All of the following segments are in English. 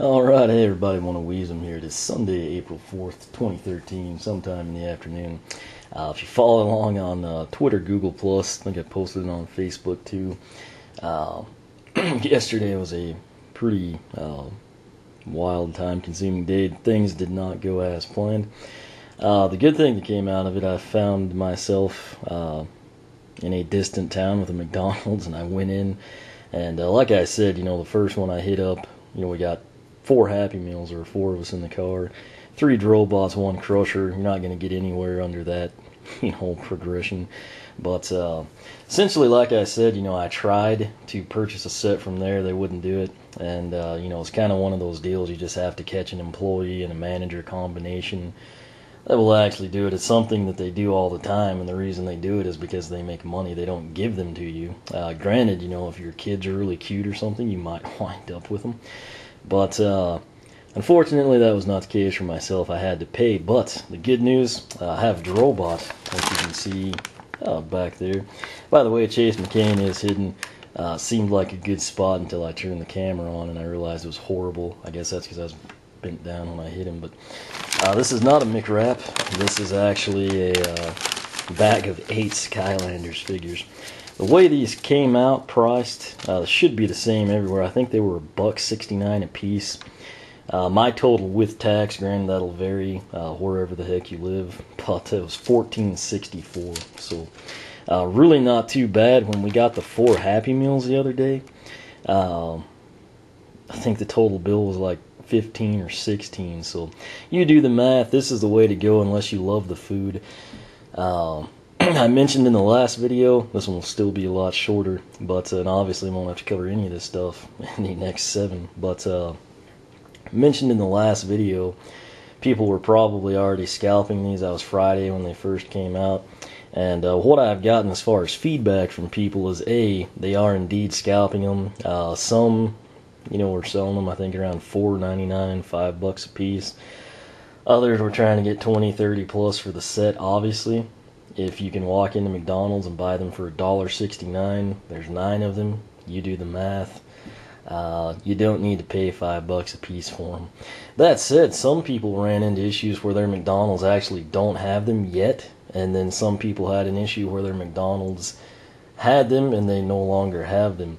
All right, hey everybody, One of Wiisdom here. It is Sunday, April 4th, 2013, sometime in the afternoon. Uh, if you follow along on uh, Twitter, Google Plus, I think I posted it on Facebook too. Uh, yesterday was a pretty uh, wild, time-consuming day. Things did not go as planned. Uh, the good thing that came out of it, I found myself uh, in a distant town with a McDonald's, and I went in, and like I said, you know, the first one I hit up, you know, we got four Happy Meals or four of us in the car, three Drobots, one Crusher. You're not going to get anywhere under that, you know, progression. But uh, essentially, like I said, you know, I tried to purchase a set from there. They wouldn't do it. And, uh, you know, it's kind of one of those deals you just have to catch an employee and a manager combination that will actually do it. It's something that they do all the time, and the reason they do it is because they make money. They don't give them to you. Uh, granted, you know, if your kids are really cute or something, you might wind up with them. But uh, unfortunately, that was not the case for myself. I had to pay. But the good news, uh, I have Drobot, as you can see uh, back there. By the way, Chase McCain is hidden. Uh, seemed like a good spot until I turned the camera on and I realized it was horrible. I guess that's because I was bent down when I hit him. But uh, this is not a McWrap. This is actually a uh, bag of eight Skylanders figures. The way these came out priced uh, should be the same everywhere. I think they were a buck sixty nine a piece. Uh, my total with tax, granted that'll vary uh, wherever the heck you live, but it was fourteen sixty four. So uh, really not too bad. When we got the four Happy Meals the other day, um, I think the total bill was like 15 or 16 so you do the math this is the way to go unless you love the food um, I mentioned in the last video, this one will still be a lot shorter, but uh, obviously I won't have to cover any of this stuff in the next seven. But uh, mentioned in the last video, people were probably already scalping these. That was Friday when they first came out. And uh, what I've gotten as far as feedback from people is A, they are indeed scalping them. Uh, some, you know, were selling them I think around four ninety nine, five bucks a piece. Others were trying to get 20, 30 plus for the set, obviously if you can walk into McDonald's and buy them for $1.69, there's nine of them. You do the math. Uh, you don't need to pay five bucks a piece for them. That said, some people ran into issues where their McDonald's actually don't have them yet, and then some people had an issue where their McDonald's had them and they no longer have them.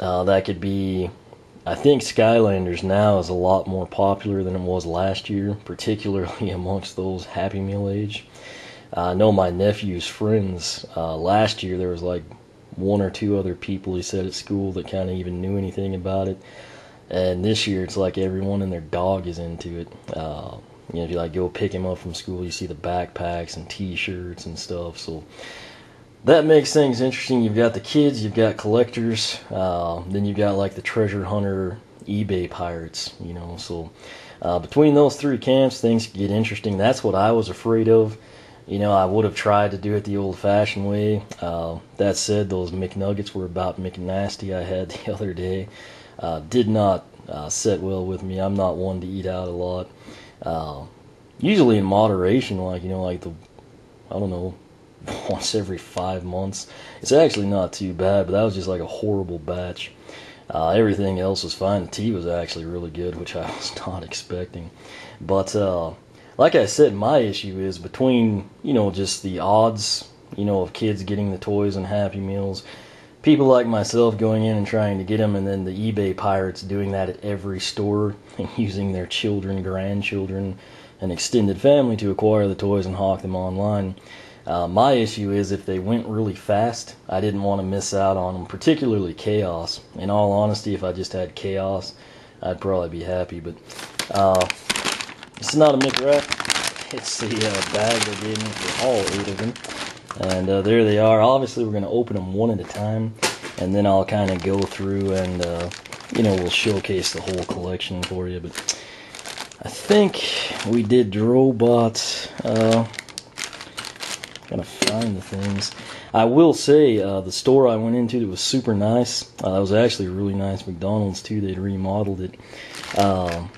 Uh, that could be, I think Skylanders now is a lot more popular than it was last year, particularly amongst those Happy Meal age. I know my nephew's friends uh, last year there was like one or two other people he said at school that kind of even knew anything about it. And this year it's like everyone and their dog is into it. Uh, you know, if you like go pick him up from school, you see the backpacks and T-shirts and stuff. So that makes things interesting. You've got the kids, you've got collectors, uh, then you've got like the treasure hunter eBay pirates. You know, so uh, between those three camps, things get interesting. That's what I was afraid of you know, I would have tried to do it the old-fashioned way. Uh, that said, those McNuggets were about McNasty I had the other day. Uh, did not uh, set well with me. I'm not one to eat out a lot. Uh, usually in moderation, like you know, like the I don't know, once every five months. It's actually not too bad, but that was just like a horrible batch. Uh, everything else was fine. The tea was actually really good, which I was not expecting. But uh, like I said, my issue is between, you know, just the odds, you know, of kids getting the toys and Happy Meals, people like myself going in and trying to get them, and then the eBay pirates doing that at every store and using their children, grandchildren, and extended family to acquire the toys and hawk them online. Uh, my issue is if they went really fast, I didn't want to miss out on them, particularly Chaos. In all honesty, if I just had Chaos, I'd probably be happy. But uh, it's not a Mick McWrap. It's the uh, bag they gave me for all eight of them. And uh, there they are. Obviously, we're going to open them one at a time. And then I'll kind of go through and, uh, you know, we'll showcase the whole collection for you. But I think we did Drobot. Uh, gotta find the things. I will say, uh, the store I went into that was super nice. Uh, it was actually really nice McDonald's, too. They'd remodeled it. Um,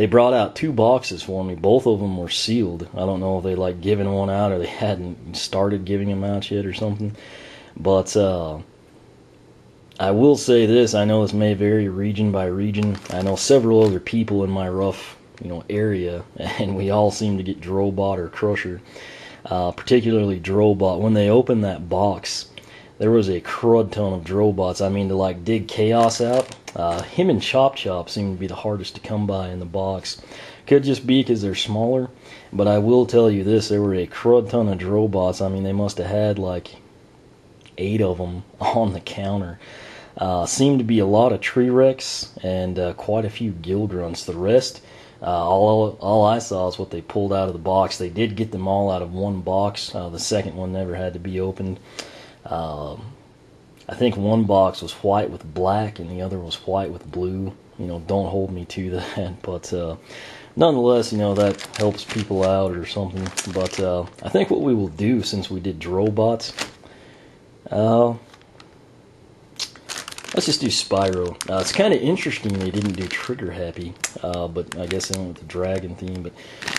they brought out two boxes for me. Both of them were sealed. I don't know if they like given one out or they hadn't started giving them out yet or something. But uh, I will say this: I know this may vary region by region. I know several other people in my rough, you know, area, and we all seem to get Drobot or Crusher, uh, particularly Drobot. When they open that box, there was a crud ton of Drobots. I mean, to like dig Chaos out, uh, him and Chop Chop seem to be the hardest to come by in the box. Could just be because they're smaller, but I will tell you this: there were a crud ton of Drobots. I mean, they must have had like eight of them on the counter. Uh, seemed to be a lot of Tree Rex and uh, quite a few Gill-Grunts. The rest, uh, all all I saw is what they pulled out of the box. They did get them all out of one box. Uh, the second one never had to be opened. Um, I think one box was white with black and the other was white with blue. You know, don't hold me to that, but uh, nonetheless, you know that helps people out or something. But uh, I think what we will do since we did Drobots. Uh, Let's just do Spyro. Uh, it's kind of interesting they didn't do Trigger Happy, uh, but I guess they went with the dragon theme. But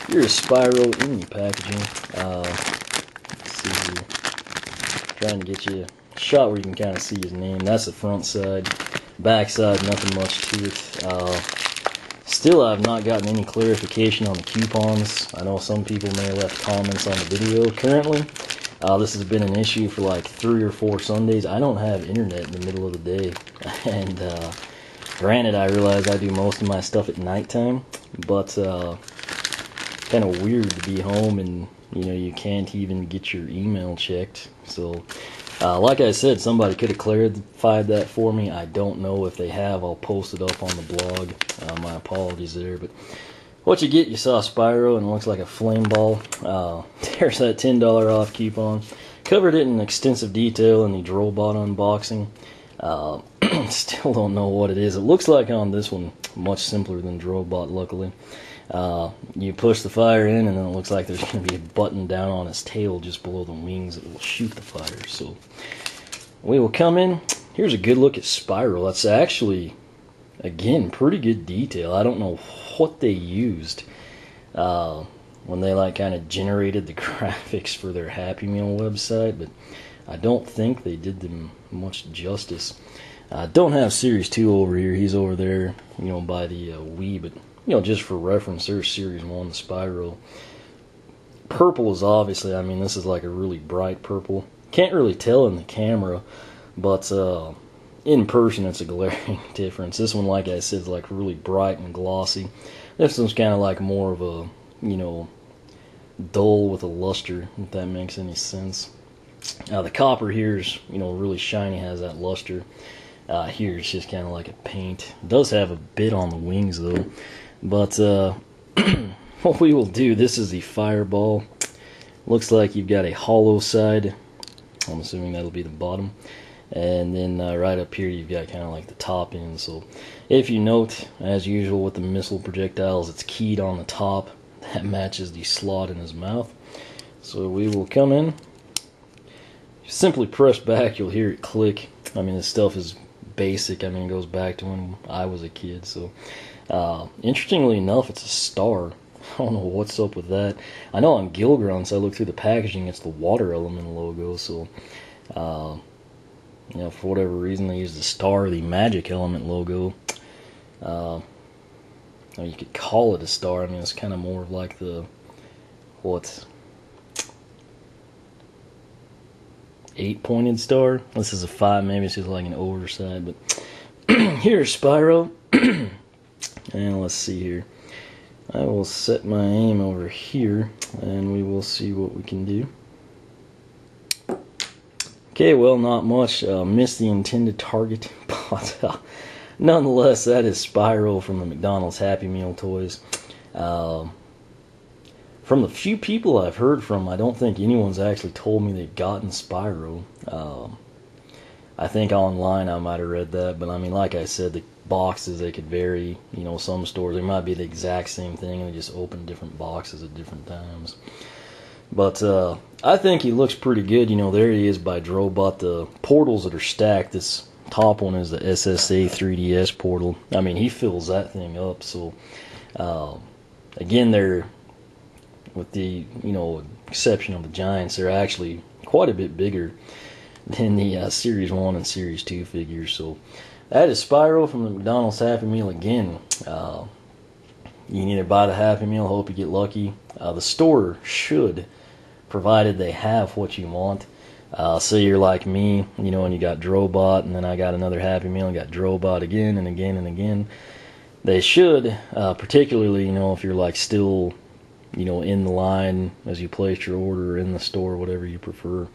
here's Spyro in the packaging. Uh, let's see here. Trying to get you a shot where you can kind of see his name. That's the front side. Back side, nothing much to it. Uh, still, I've not gotten any clarification on the coupons. I know some people may have left comments on the video currently. Uh, this has been an issue for like three or four Sundays. I don't have internet in the middle of the day. and uh, granted, I realize I do most of my stuff at nighttime, but uh, kind of weird to be home and you know you can't even get your email checked. So, uh, like I said, somebody could have clarified that for me. I don't know if they have. I'll post it up on the blog. Uh, my apologies there, but what you get, you saw Spyro and it looks like a flame ball. Uh, there's that $10 off coupon. Covered it in extensive detail in the Drobot unboxing. Uh, still don't know what it is. It looks like on this one, much simpler than Drobot, luckily. Uh, you push the fire in, and then it looks like there's going to be a button down on its tail just below the wings that will shoot the fire. So we will come in. Here's a good look at Spyro. That's actually, again, pretty good detail. I don't know what they used uh, when they like kind of generated the graphics for their Happy Meal website, but I don't think they did them much justice. I don't have Series 2 over here. He's over there, you know, by the uh, Wii, but, you know, just for reference, there's Series 1, the Spyro. Purple is obviously, I mean, this is like a really bright purple. Can't really tell in the camera, but uh, in person it's a glaring difference. This one, like I said, is like really bright and glossy. This one's kind of like more of a, you know, dull with a luster, if that makes any sense. Uh, the copper here is, you know, really shiny, has that luster. Uh, here it's just kind of like a paint. It does have a bit on the wings though. But uh, what we will do, this is the fireball. Looks like you've got a hollow side. I'm assuming that'll be the bottom. And then uh, right up here you've got kind of like the top end. So if you note as usual with the missile projectiles it's keyed on the top. That matches the slot in his mouth. So we will come in. Simply press back you'll hear it click. I mean this stuff is basic. I mean it goes back to when I was a kid so uh, interestingly enough it's a star I don't know what's up with that I know on Gill-Grunts I look through the packaging it's the water element logo so uh, you know, for whatever reason, they use the star, the magic element logo. Uh, you could call it a star. I mean, it's kind of more of like the what eight pointed star. This is a five, maybe it's just like an overside. But here's Spyro, and let's see here. I will set my aim over here, and we will see what we can do. Okay, well, not much. Uh, missed the intended target, but uh, nonetheless, that is Spyro from the McDonald's Happy Meal toys. Uh, from the few people I've heard from, I don't think anyone's actually told me they've gotten Spyro. Um, I think online I might have read that, but I mean, like I said, the boxes they could vary. You know, some stores they might be the exact same thing, and they just open different boxes at different times. But uh, I think he looks pretty good. You know, there he is by Drobot. The portals that are stacked, this top one is the SSA 3DS portal. I mean, he fills that thing up. So, uh, again, they're, with the, you know, exception of the Giants, they're actually quite a bit bigger. Than the uh, Series 1 and Series 2 figures. So that is Spyro from the McDonald's Happy Meal again. Uh, you can either buy the Happy Meal, hope you get lucky. Uh, the store should, provided they have what you want. Uh, say you're like me, you know, and you got Drobot, and then I got another Happy Meal and got Drobot again and again and again. They should, uh, particularly, you know, if you're like still, you know, in the line as you place your order in the store, whatever you prefer.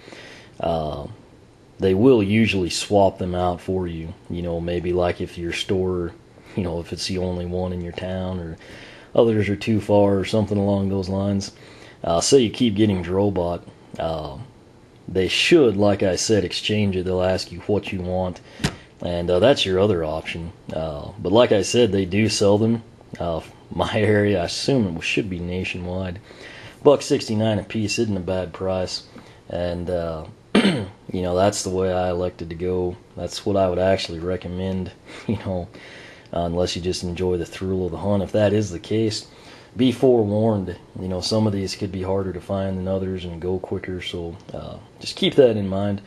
Uh, they will usually swap them out for you. You know, maybe like if your store, you know, if it's the only one in your town or others are too far or something along those lines. Uh, say you keep getting Drobot. Uh, they should, like I said, exchange it. They'll ask you what you want, and uh, that's your other option. Uh, but like I said, they do sell them. Uh, my area, I assume it should be nationwide. Buck sixty nine a piece isn't a bad price, and uh, you know that's the way I elected to go. That's what I would actually recommend. You know, unless you just enjoy the thrill of the hunt. If that is the case, be forewarned. You know, some of these could be harder to find than others and go quicker. So uh, just keep that in mind.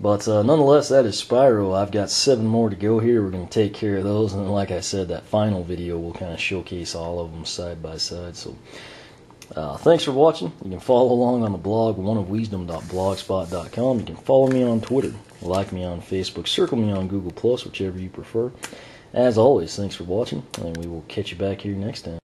But uh, nonetheless, that is Spyro. I've got seven more to go here. We're going to take care of those. And like I said, that final video will kind of showcase all of them side by side. So uh, thanks for watching. You can follow along on the blog, oneofwisdom.blogspot.com. You can follow me on Twitter, like me on Facebook, circle me on Google+, whichever you prefer. As always, thanks for watching, and we will catch you back here next time.